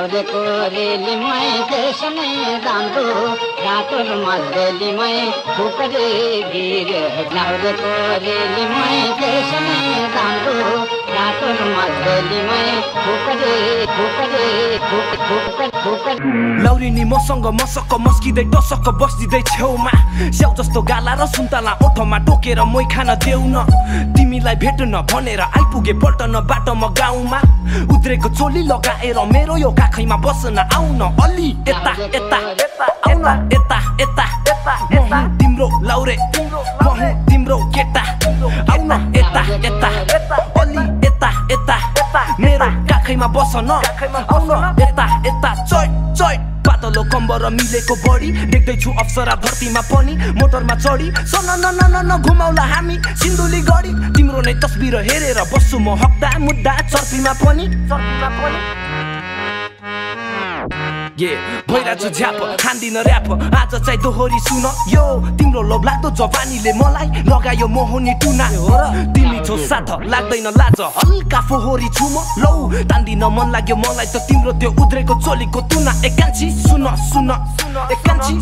न्याउरेको रेलीमै रातो गिर न्याउरेको रेलीमै रातो फुक फुक लौरिनी मसँग मसक्क मस्किँदै टसक्क बस्दिँदै छेउमा स्याउ जस्तो गाला र सुन्तला ओठोमा टोकेर मै खान देऊ न तिमीलाई भेट्न भनेर आइपुगे पल्टन बाटोमा गाउँमा। उद्रेको चोली लगाएर मेरो यो काखैमा बस्न आउन। अलि यता यता आउन। यता यता यता तिम्रो लाउरे तिम्रो केटा। आउन। यता यता अलि यता यता मेरो काखैमा बस्न। आउन। यता यता। चोइट चोइट पातलो कम्बर मिलेको बढी। देख्दैछु अप्सरा धरतीमा पनि मोटरमा चढी। सन न न घुमाउला हामी। सिन्धुली तस्बिर हेरेर बस्छु म हप्ता मुद्दा चर्पीमा पनि चर्पीमा पनि। ये भइरहेछु झ्याप खान्दिन ऱ्याप आज चाहिँ दोहोरी सुन। यो तिम्रो लोभ लाग्दो जवानीले मलाई लगायो मोहनी टुना। तिमी छौ साथ लाग्दैन लाज हल्का फोहोरी छु म। लौ तान्दिन मन लाग्यो मलाई त तिम्रो त्यो उद्रेको चोलीको तुना। एकान्छी सुन सुन एकान्छी